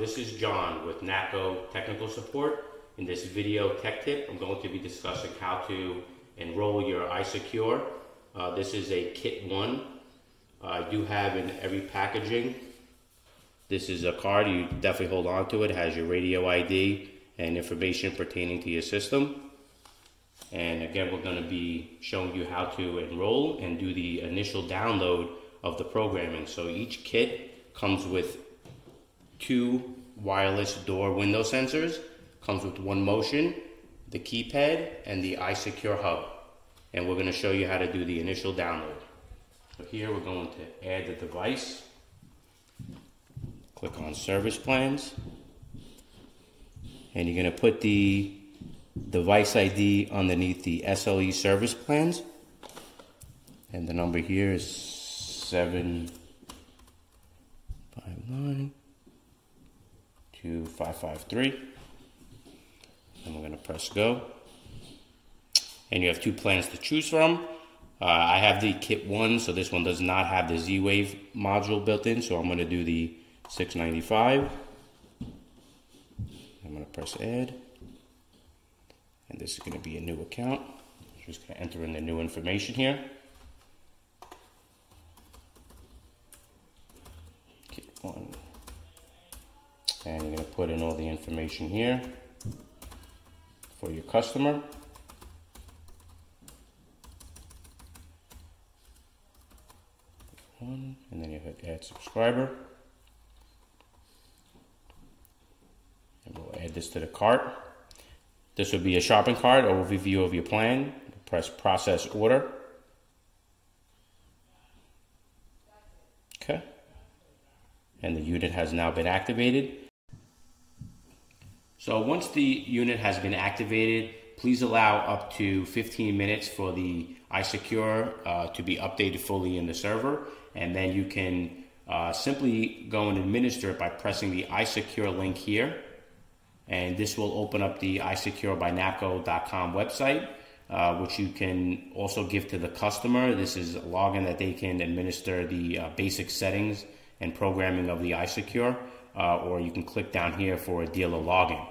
this is John with NAPCO Technical Support. In this video tech tip, I'm going to be discussing how to enroll your iSecure. Uh, this is a kit one. Uh, I do have in every packaging. This is a card, you definitely hold on to it. it has your radio ID and information pertaining to your system. And again, we're going to be showing you how to enroll and do the initial download of the programming. So each kit comes with two wireless door window sensors, comes with one motion, the keypad, and the iSecure hub. And we're going to show you how to do the initial download. So here we're going to add the device. Click on service plans. And you're going to put the device ID underneath the SLE service plans. And the number here is 759 2553. And we're going to press go. And you have two plans to choose from. Uh, I have the kit one, so this one does not have the Z-Wave module built in, so I'm going to do the 695. I'm going to press add. And this is going to be a new account. Just going to enter in the new information here. Kit one. And you're going to put in all the information here for your customer. One, and then you hit add subscriber. And we'll add this to the cart. This would be a shopping cart overview of your plan. Press process order. Okay. And the unit has now been activated. So once the unit has been activated, please allow up to 15 minutes for the iSecure uh, to be updated fully in the server. And then you can uh, simply go and administer it by pressing the iSecure link here and this will open up the iSecurebyNAPCO.com website, uh, which you can also give to the customer. This is a login that they can administer the uh, basic settings and programming of the iSecure, uh, or you can click down here for a dealer login.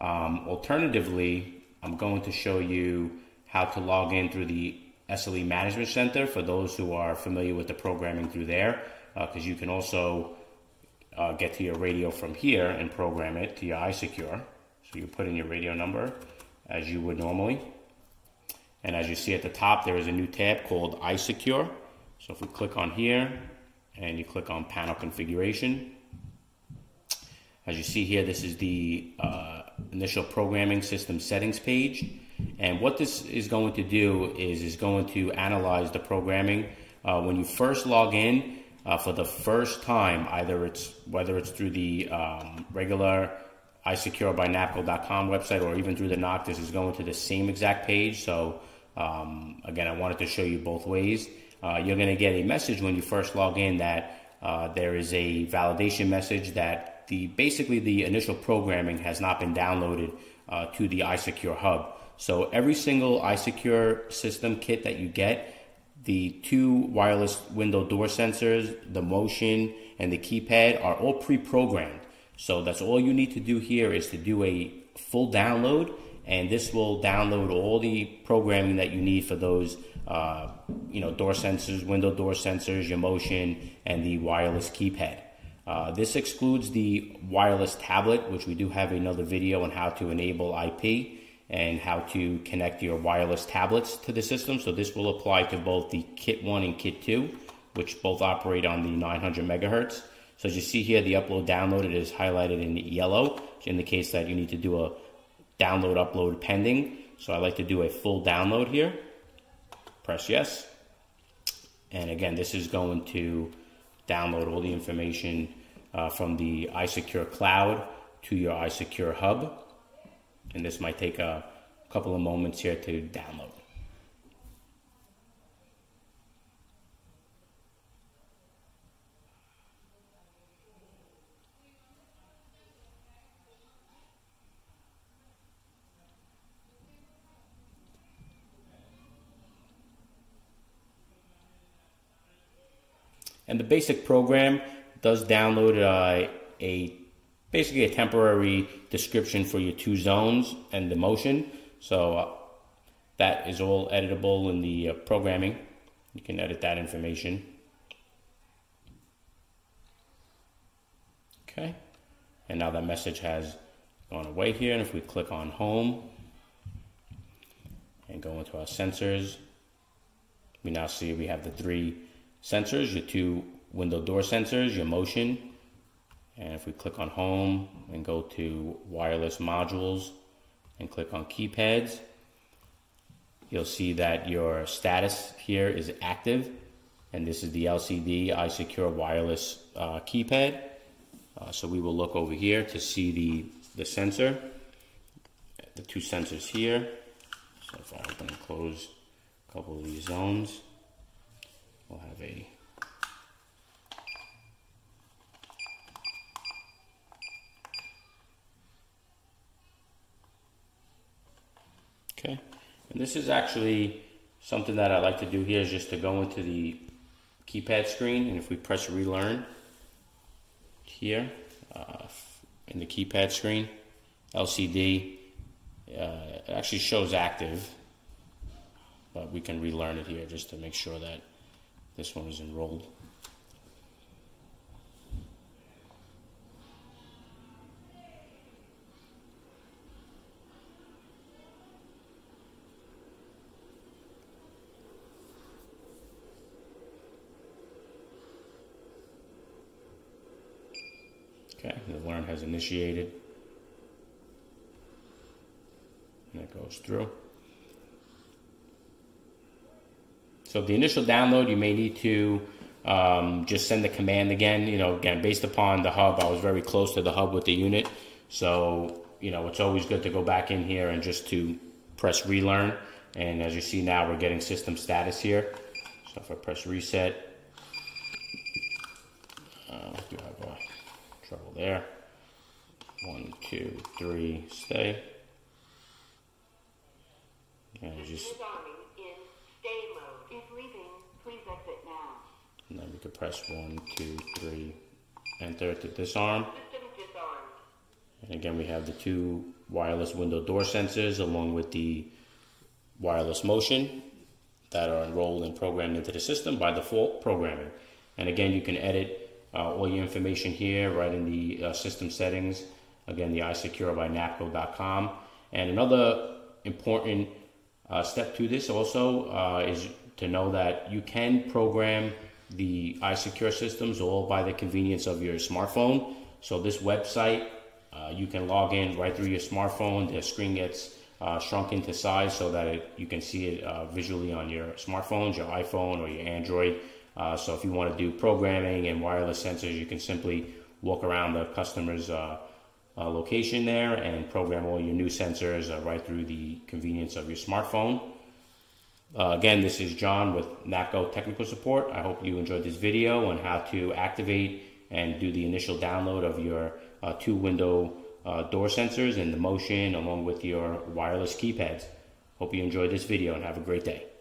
Um, alternatively, I'm going to show you how to log in through the SLE Management Center for those who are familiar with the programming through there, because uh, you can also uh, get to your radio from here and program it to your iSecure. So you put in your radio number as you would normally. And as you see at the top, there is a new tab called iSecure. So if we click on here and you click on panel configuration, as you see here, this is the uh, initial programming system settings page. And what this is going to do is, is going to analyze the programming. Uh, when you first log in, uh, for the first time, either it's whether it's through the um, regular iSecureByNAPCO.com website or even through the NOC, this is going to the same exact page. So um, again, I wanted to show you both ways. Uh, you're going to get a message when you first log in that uh, there is a validation message that the basically the initial programming has not been downloaded uh, to the iSecure hub. So every single iSecure system kit that you get the two wireless window door sensors, the motion, and the keypad are all pre-programmed. So that's all you need to do here is to do a full download, and this will download all the programming that you need for those, uh, you know, door sensors, window door sensors, your motion, and the wireless keypad. Uh, this excludes the wireless tablet, which we do have another video on how to enable IP and how to connect your wireless tablets to the system. So this will apply to both the Kit 1 and Kit 2, which both operate on the 900 megahertz. So as you see here, the upload downloaded is highlighted in yellow, which indicates that you need to do a download upload pending. So I like to do a full download here. Press yes. And again, this is going to download all the information uh, from the iSecure Cloud to your iSecure Hub and this might take a couple of moments here to download. And the basic program does download uh, a basically a temporary description for your two zones and the motion. So uh, that is all editable in the uh, programming. You can edit that information. Okay, and now that message has gone away here. And if we click on home and go into our sensors, we now see we have the three sensors, your two window door sensors, your motion. And if we click on home and go to wireless modules and click on keypads, you'll see that your status here is active. And this is the LCD iSecure wireless uh, keypad. Uh, so we will look over here to see the, the sensor, the two sensors here. So if I open and close a couple of these zones, we'll have a Okay, and this is actually something that I like to do here is just to go into the keypad screen and if we press relearn, here uh, in the keypad screen, LCD. Uh, actually shows active, but we can relearn it here just to make sure that this one is enrolled. Okay, the learn has initiated. And it goes through. So the initial download, you may need to um, just send the command again. You know, again, based upon the hub, I was very close to the hub with the unit. So, you know, it's always good to go back in here and just to press relearn. And as you see now, we're getting system status here. So if I press reset, uh, do have a trouble there. One, two, three, stay. And just and then we could press one, two, three, enter to disarm. And again, we have the two wireless window door sensors along with the wireless motion that are enrolled and programmed into the system by default programming. And again, you can edit all your information here right in the uh, system settings. Again, the iSecure by NAPCO.com. And another important uh, step to this also uh, is to know that you can program the iSecure systems all by the convenience of your smartphone. So this website, uh, you can log in right through your smartphone. The screen gets uh, shrunk into size so that it, you can see it visually on your smartphones, your iPhone or your Android. Uh, so if you want to do programming and wireless sensors, you can simply walk around the customer's uh, uh, location there and program all your new sensors uh, right through the convenience of your smartphone. Uh, again, this is John with NAPCO Technical Support. I hope you enjoyed this video on how to activate and do the initial download of your uh, two window door sensors and the motion along with your wireless keypads. Hope you enjoyed this video and have a great day.